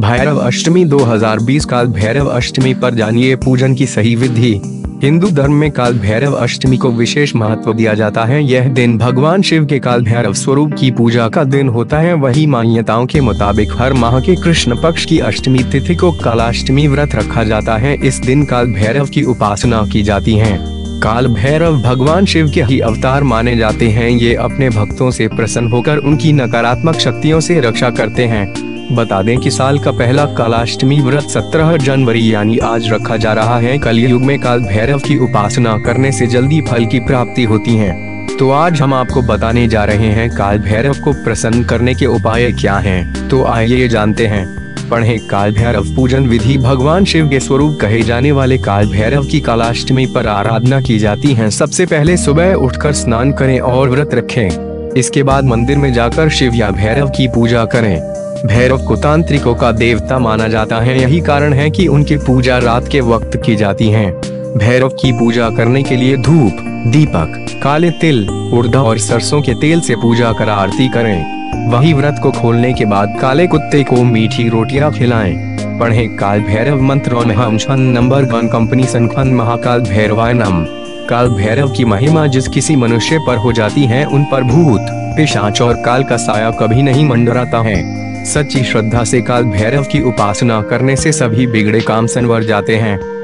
भैरव अष्टमी 2020 काल भैरव अष्टमी पर जानिए पूजन की सही विधि। हिंदू धर्म में काल भैरव अष्टमी को विशेष महत्व दिया जाता है। यह दिन भगवान शिव के काल भैरव स्वरूप की पूजा का दिन होता है। वही मान्यताओं के मुताबिक हर माह के कृष्ण पक्ष की अष्टमी तिथि को कालाष्टमी व्रत रखा जाता है। इस दिन काल भैरव की उपासना की जाती है। काल भैरव भगवान शिव के ही अवतार माने जाते हैं। ये अपने भक्तों से प्रसन्न होकर उनकी नकारात्मक शक्तियों से रक्षा करते हैं। बता दें कि साल का पहला कालाष्टमी व्रत 17 जनवरी यानी आज रखा जा रहा है। कलयुग में काल भैरव की उपासना करने से जल्दी फल की प्राप्ति होती है। तो आज हम आपको बताने जा रहे हैं काल भैरव को प्रसन्न करने के उपाय क्या हैं। तो आइए जानते हैं। पढ़े, काल भैरव पूजन विधि भगवान शिव के स्वरूप कहे जाने वाले काल भैरव की कालाष्टमी पर आराधना की जाती है। सबसे पहले सुबह उठकर स्नान करें और व्रत रखें। इसके बाद मंदिर में जाकर शिव या भैरव की पूजा करें। भैरव को तांत्रिकों का देवता माना जाता है। यही कारण है कि उनकी पूजा रात के वक्त की जाती है। भैरव की पूजा करने के लिए धूप, दीपक, काले तिल, उर्दा और सरसों के तेल से पूजा कर आरती करें। वही व्रत को खोलने के बाद काले कुत्ते को मीठी रोटियाँ खिलाएँ। पढ़े काल भैरव मंत्र और हम नंबर वन कंपनी संखन महाकाल भैरवाय नम काल भैरव की महिमा जिस किसी मनुष्य पर हो जाती है, उन पर भूत, पिशाच और काल का साया कभी नहीं मंडराता है। सच्ची श्रद्धा से काल भैरव की उपासना करने से सभी बिगड़े काम संवर जाते हैं।